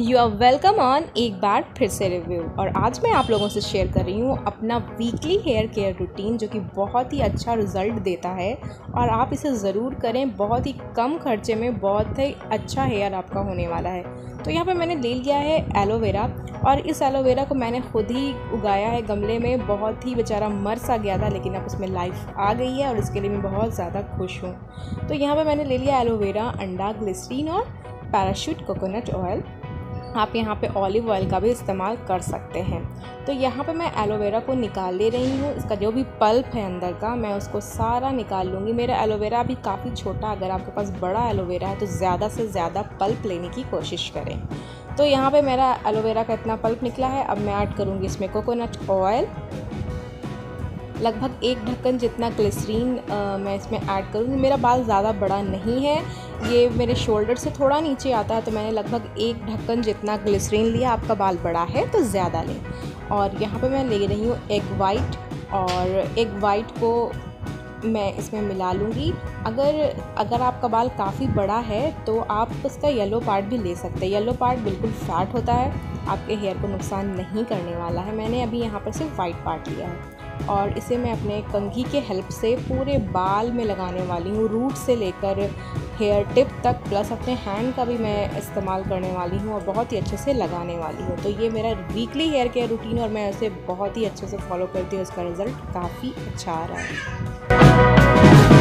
You are welcome on एक बार फिर से रिव्यू और आज मैं आप लोगों से शेयर कर रही हूँ अपना वीकली हेयर केयर रूटीन जो कि बहुत ही अच्छा रिज़ल्ट देता है और आप इसे ज़रूर करें. बहुत ही कम खर्चे में बहुत ही अच्छा हेयर आपका होने वाला है. तो यहाँ पे मैंने ले लिया है एलोवेरा और इस एलोवेरा को मैंने खुद ही उगाया है गमले में. बहुत ही बेचारा मर सा गया था लेकिन अब उसमें लाइफ आ गई है और इसके लिए मैं बहुत ज़्यादा खुश हूँ. तो यहाँ पर मैंने ले लिया एलोवेरा अंडा ग्लिसरीन और पैराशूट कोकोनट ऑयल आप यहाँ पे ऑलिव ऑयल का भी इस्तेमाल कर सकते हैं। तो यहाँ पे मैं एलोवेरा को निकाल ले रही हूँ। इसका जो भी पल्प है अंदर का, मैं उसको सारा निकाल लूँगी। मेरा एलोवेरा अभी काफ़ी छोटा, अगर आपके पास बड़ा एलोवेरा है तो ज़्यादा से ज़्यादा पल्प लेने की कोशिश करें। तो यहाँ पे मेरा एलोवेरा का इतना पल्प निकला है। अब मैं ऐड करूँगी इसमें कोकोनट ऑयल लगभग एक ढक्कन जितना ग्लिसरीन मैं इसमें ऐड करूँगी। मेरा बाल ज़्यादा बड़ा नहीं है। ये मेरे शोल्डर से थोड़ा नीचे आता है तो मैंने लगभग एक ढक्कन जितना ग्लिसरीन लिया, आपका बाल बड़ा है तो ज़्यादा लें और यहाँ पे मैं ले रही हूँ एग वाइट और एग वाइट को मैं इसमें मिला लूँगी। अगर अगर आपका बाल काफ़ी बड़ा है तो आप उसका येलो पार्ट भी ले सकते हैं। येलो पार्ट बिल्कुल फैट होता है, आपके हेयर को नुकसान नहीं करने वाला है। मैंने अभी यहाँ पर सिर्फ़ वाइट पार्ट लिया है। और इसे मैं अपने कंघी के हेल्प से पूरे बाल में लगाने वाली हूँ, रूट से लेकर हेयर टिप तक प्लस अपने हैंड का भी मैं इस्तेमाल करने वाली हूँ और बहुत ही अच्छे से लगाने वाली हूँ। तो ये मेरा वीकली हेयर केयर रूटीन और मैं उसे बहुत ही अच्छे से फॉलो करती हूँ उसका रिज़ल्ट काफ़ी अच्छा आ रहा है।